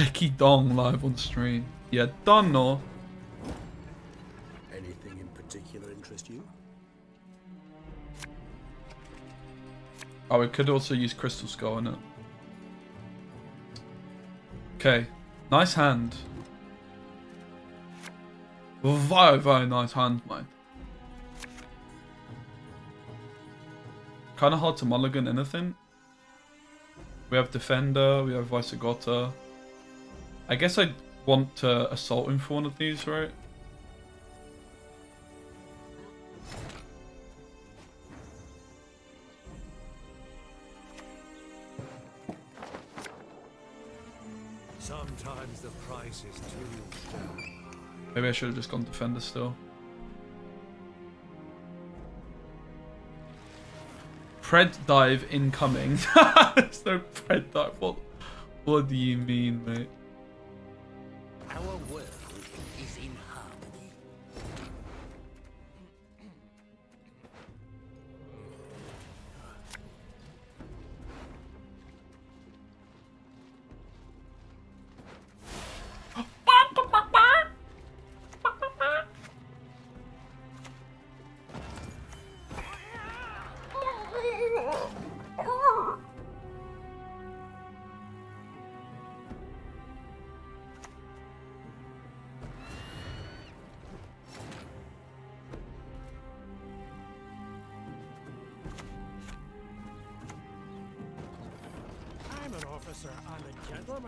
Specky Dong live on stream. Yeah, don't know. Anything in particular interest you? Oh, we could also use Crystal Skull in it. Okay. Nice hand. Very, very nice hand, mate. Kind of hard to mulligan anything. We have Defender, we have Vysogota. I guess I want to assault him for one of these, right? Sometimes the price is too Maybe I should have just gone Defender still. Pred dive incoming. There's no Pred dive. What, what do you mean, mate?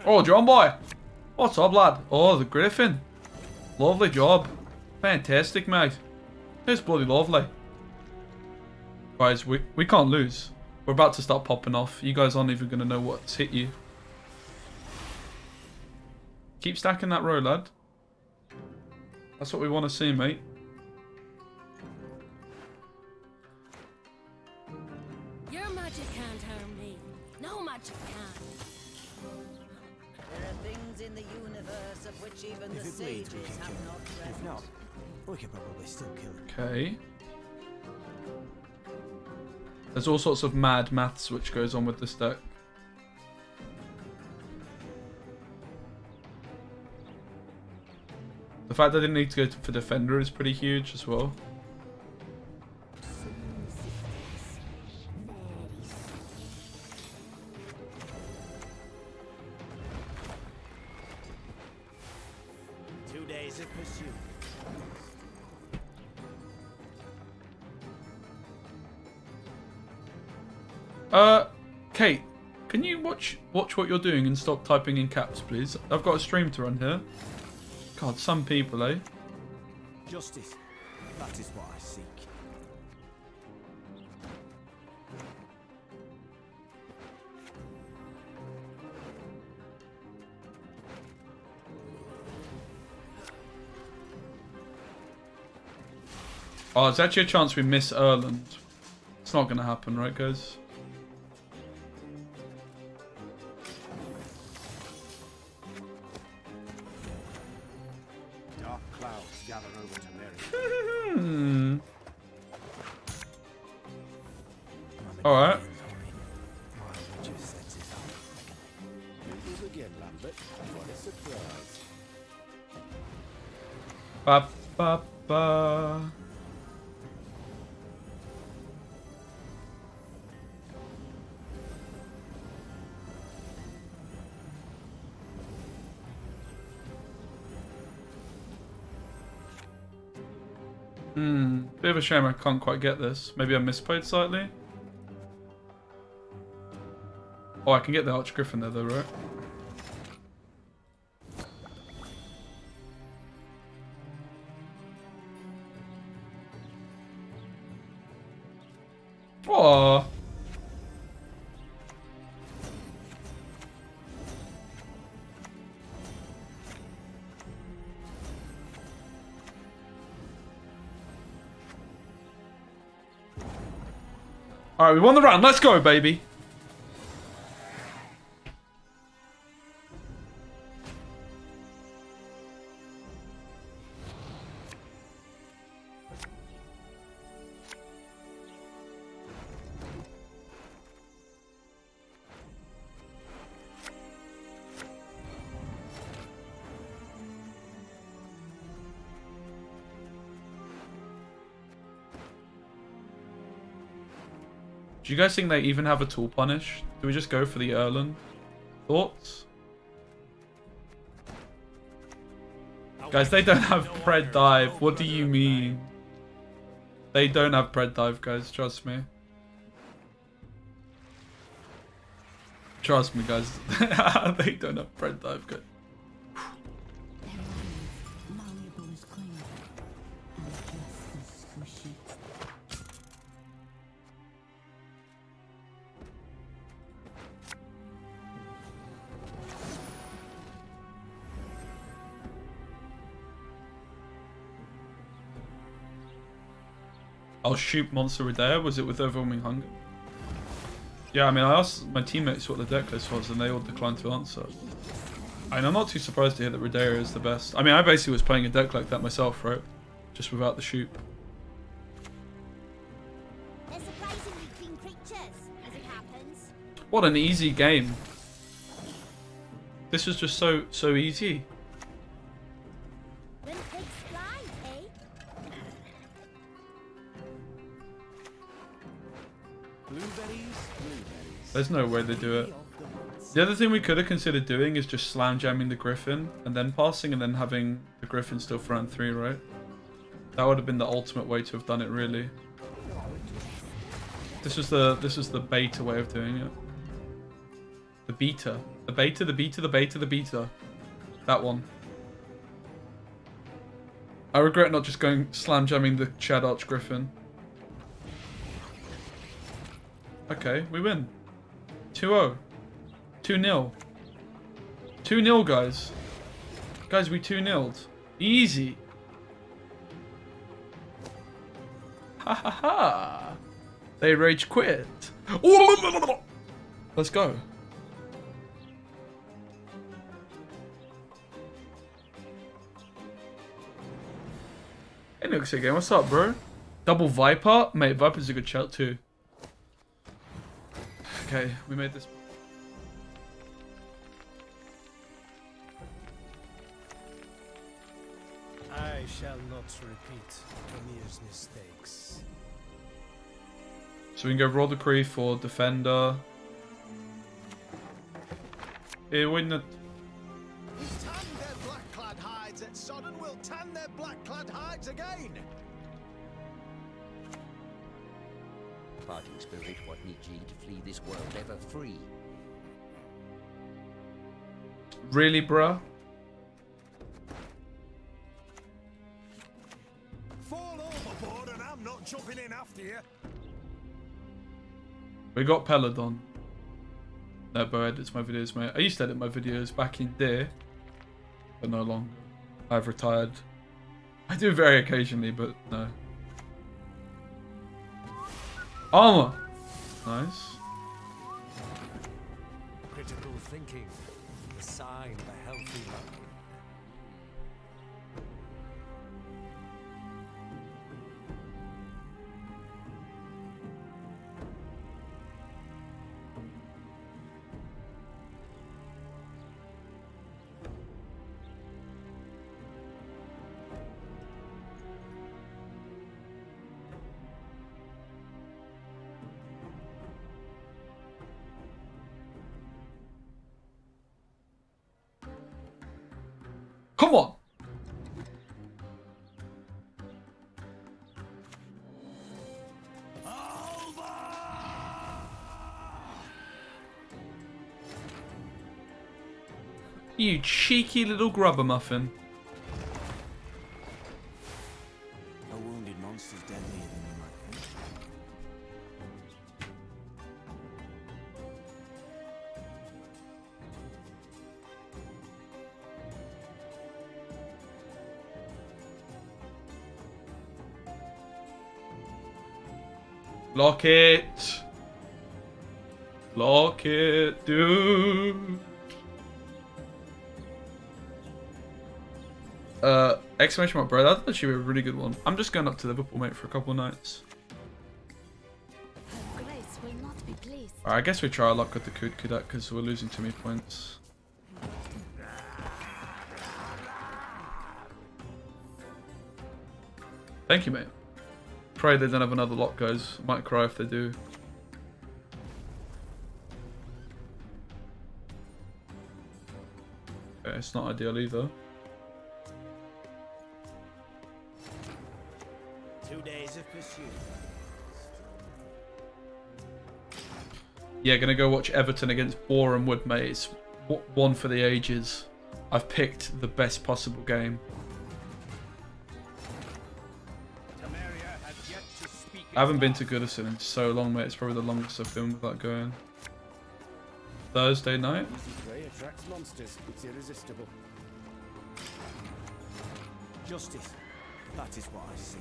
Oh, John boy. What's up, lad? Oh, the Griffin. Lovely job. Fantastic, mate. It's bloody lovely. Guys, we, we can't lose. We're about to start popping off. You guys aren't even going to know what's hit you. Keep stacking that row, lad. That's what we want to see, mate. Universe of which even the If it bleeds, we can kill it. If not, we could probably still kill it. Okay. There's all sorts of mad maths which goes on with this deck. The fact that I didn't need to go for defender is pretty huge as well. Two days of pursuit. Uh, Kate, can you watch watch what you're doing and stop typing in caps, please? I've got a stream to run here. God, some people, eh? Justice. That is what I seek. Oh, it's actually a chance we miss Erland. It's not going to happen, right, guys? Hmm. Bit of a shame I can't quite get this. Maybe I misplayed slightly. Oh, I can get the Archgriffin there though, right? Alright, we won the round. Let's go, baby. Do you guys think they even have a tool punish? Do we just go for the Erland? Thoughts? Guys, they don't have pred dive. What do you mean? They don't have pred dive, guys. Trust me. Trust me, guys. they don't have pred dive, guys. I'll shoot Monster Redea. Was it with Overwhelming Hunger? Yeah, I mean, I asked my teammates what the deck list was, and they all declined to answer. And I'm not too surprised to hear that Redea is the best. I mean, I basically was playing a deck like that myself, right? Just without the shoot. They're surprisingly clean creatures, as it happens. What an easy game. This was just so, so easy. There's no way they do it. The. The other thing we could have considered doing is just slam jamming the Griffin and then passing and then having the Griffin still for round three, right? That would have been the ultimate way to have done it, really. This was the this was the beta way of doing it. The beta, the beta, the beta, the beta, the beta. That one. I regret not just going slam jamming the Chad Archgriffin. Okay, we win. 2-0. 2-0. 2-0, guys. Guys, we 2-0'd. Easy. Ha ha ha. They rage quit. Let's go. Hey, Nux again. What's up, bro? Double Viper? Mate, Viper's a good shout too. Okay, we made this. I shall not repeat Pamir's mistakes. So we can go Roll the Cree for Defender. Eh, wouldn't it? We their black-clad hides at Sodden, we'll tan their black-clad hides again! Parting spirit, what need ye to flee this world ever free? Really, bruh? Fall overboard and I'm not jumping in after you! We got Peladon. No, Bo edits my videos, mate. I used to edit my videos back in there, but no longer. I've retired. I do very occasionally, but no. Armor! Nice. Critical thinking, the sign of a healthy mind. Come on! You cheeky little grubber muffin. Lock it. Lock it, dude. Uh, exclamation mark, bro. That's actually a really good one. I'm just going up to Liverpool, mate, for a couple of nights. Her grace will not be pleased. Alright, I guess we try our luck with the Kud Kudak because we're losing too many points. Thank you, mate. Pray they don't have another lock, guys. Might cry if they do. Okay, it's not ideal either. Two days of pursuit. Yeah, gonna go watch Everton against Boreham Wood, mate. It's one for the ages. I've picked the best possible game. I haven't been to Goodison in so long, mate. It's probably the longest I've been without going. Thursday night? Attracts monsters. It's irresistible. Justice. That is what I seek.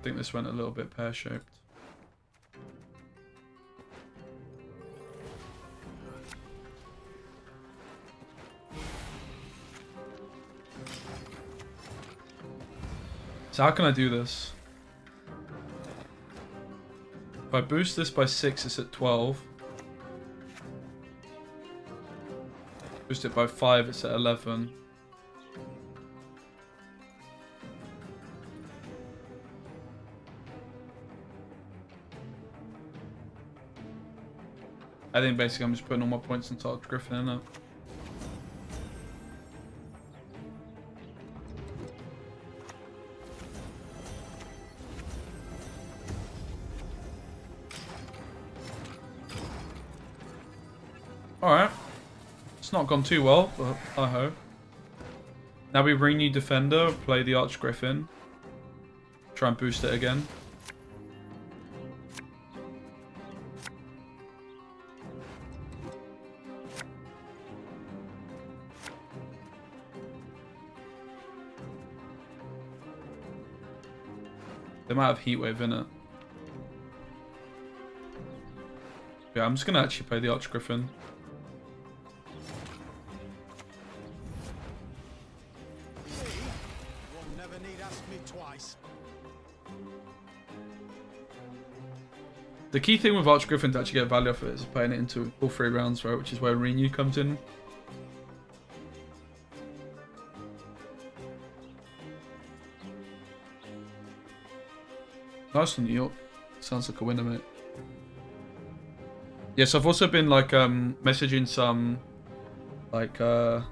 I think this went a little bit pear-shaped. So how can I do this? If I boost this by 6, it's at 12. Boost it by 5, it's at 11. I think basically I'm just putting all my points of Griffin in it. Gone too well, but I hope. Now we bring new defender, play the Archgriffin. Try and boost it again. They might have Heatwave in it. Yeah, I'm just gonna actually play the Archgriffin. The key thing with Archgriffin to actually get value off it is playing it into all three rounds, right? Which is where Renew comes in. Nice New York. Sounds like a winner, mate. Yes, I've also been like um messaging some like uh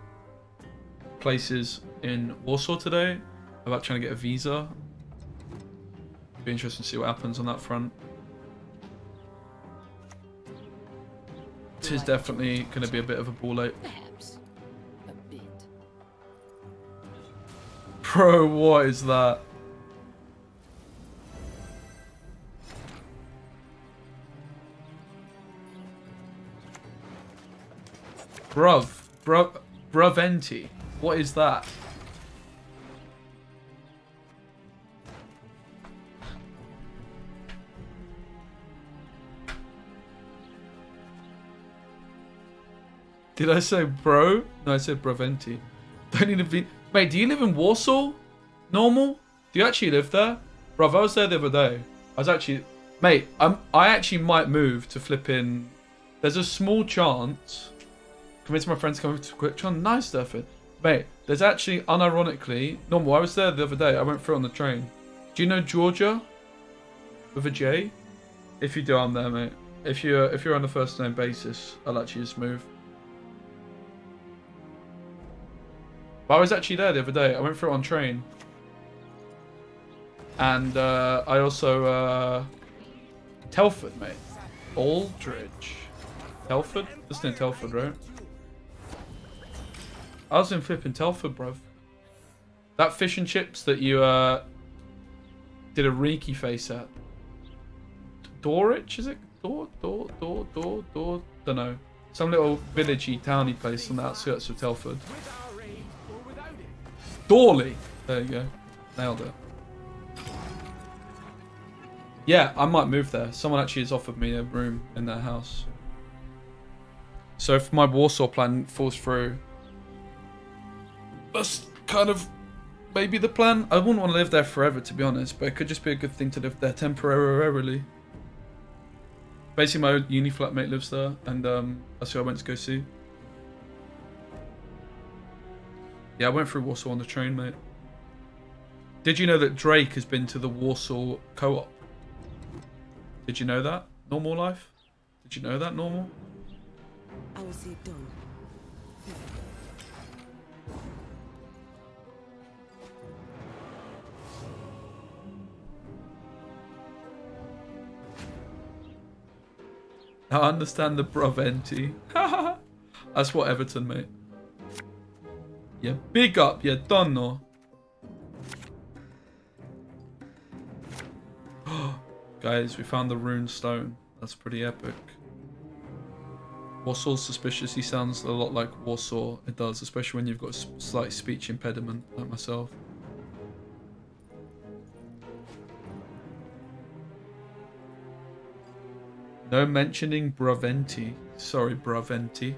places in Warsaw today about trying to get a visa. Be interesting to see what happens on that front. It is definitely going to be a bit of a ball ache. Perhaps. A bit. Bro, what is that? Bruv. Bruv. Bruventi. What is that? Did I say bro? No, I said Braventi. Don't need be. Mate, do you live in Warsaw? Normal? Do you actually live there? Bruv, I was there the other day. I was actually. Mate, I'm, I actually might move to flipping. There's a small chance. Convince my friends to come to quick. Nice, Stefan. Mate, there's actually, unironically, normal. I was there the other day. I went through on the train. Do you know Georgia? With a J? If you do, I'm there, mate. If you're if you're on a first name basis, I'll actually just move. But I was actually there the other day. I went through it on train. And uh, I also... Uh, Telford, mate. Aldridge. Telford? This is in Telford, right? I was in flipping Telford, bruv. That fish and chips that you uh, did a reeky face at. Dorich, is it? Dor, Dor, Dor, Dor, Dor, don't know. Some little villagey, towny place on the outskirts of Telford. Dawley. There you go. Nailed it. Yeah, I might move there. Someone actually has offered me a room in their house. So if my Warsaw plan falls through, that's kind of maybe the plan. I wouldn't want to live there forever, to be honest, but it could just be a good thing to live there temporarily. Basically, my uni flatmate lives there, and um, that's who I went to go see. Yeah, I went through Warsaw on the train, mate. Did you know that Drake has been to the Warsaw co-op? Did you know that? Normal life? Did you know that normal? I will see it done. I understand the Braventi. That's what Everton, mate. Yeah, big up, yeah, donno. Guys, we found the rune stone. That's pretty epic. Warsaw suspicious. He sounds a lot like Warsaw. It does, especially when you've got a slight speech impediment, like myself. No mentioning Braventi. Sorry, Braventi.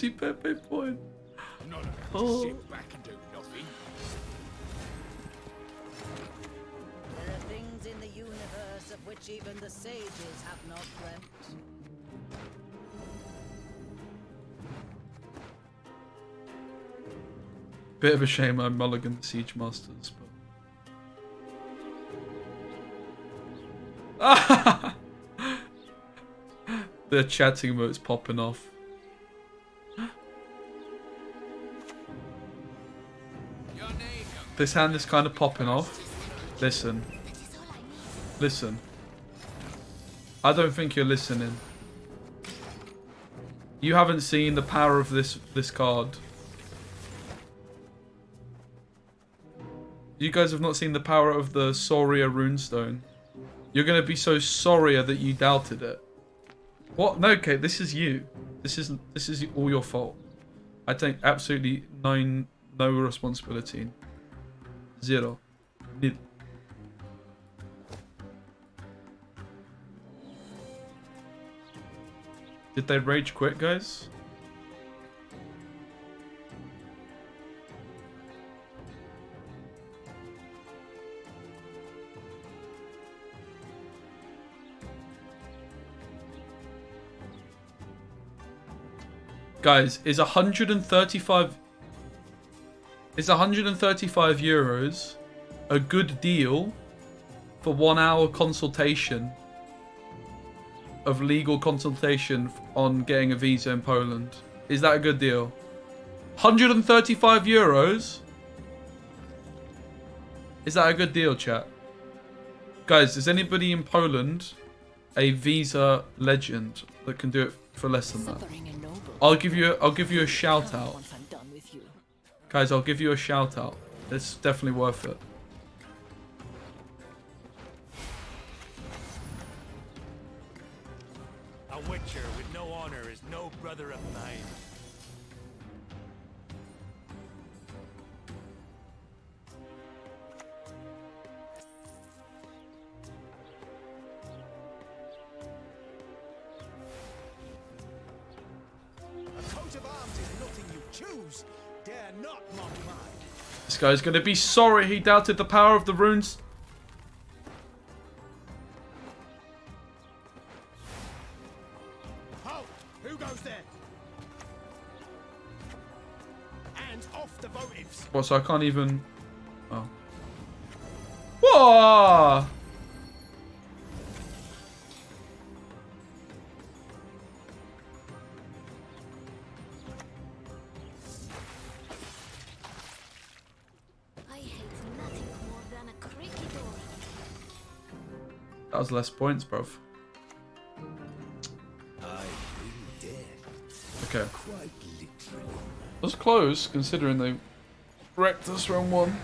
Braventi Pepe Point. None of. Oh. Sit back and do nothing. There are things in the universe of which even the sages have not dreamt. Bit of a shame I mulligan the Siege Masters, but. the chatting emote's popping off. This hand is kind of popping off. Listen. Listen. I don't think you're listening. You haven't seen the power of this this card. You guys have not seen the power of the Zoria runestone. You're gonna be so sorrier that you doubted it. What? No, okay, this is you. This is this is all your fault. I take absolutely nine no responsibility. Zero. Nil. Did they rage quit, guys? Guys, is 135 is 135 euros a good deal for one hour consultation of legal consultation on getting a visa in Poland? Is that a good deal? 135 euros? Is that a good deal, chat? Guys, is anybody in Poland a visa legend that can do it for less than that? Suffering and noble. I'll give you I'll give you a shout out. Guys, I'll give you a shout out. It's definitely worth it. A witcher with no honor is no brother of mine. A coat of arms is nothing you choose. Dare not mock mine. This guy's gonna be sorry he doubted the power of the runes. Halt! Who goes there? Hands off the votives. What, so I can't even... Oh. Whoa! Was less points, bruv. I bring death, Okay. quite literally. That was close, considering they wrecked us round one.